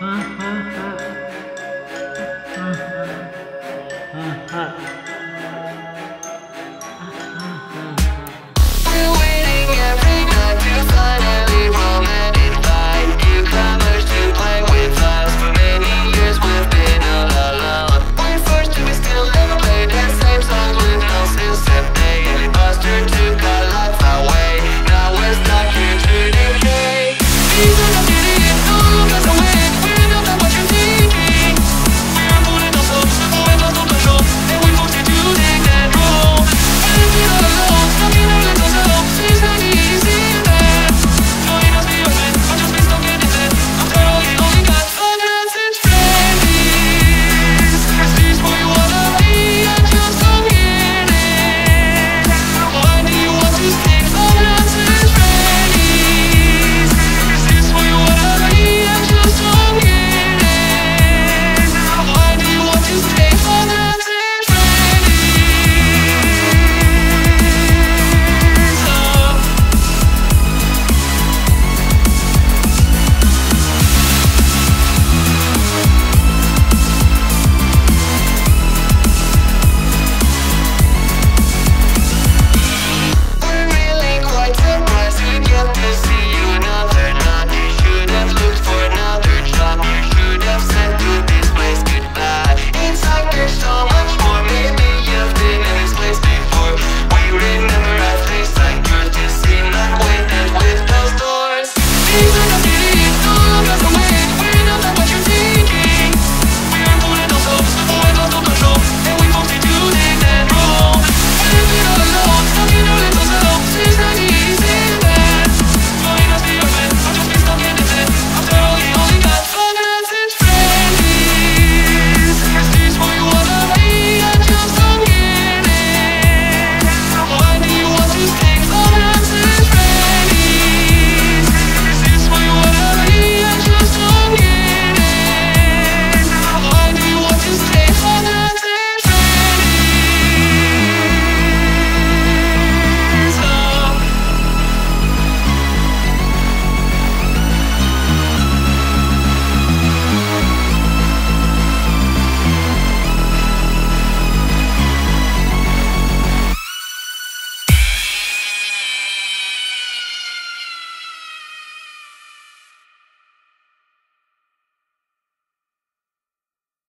아하하 아하하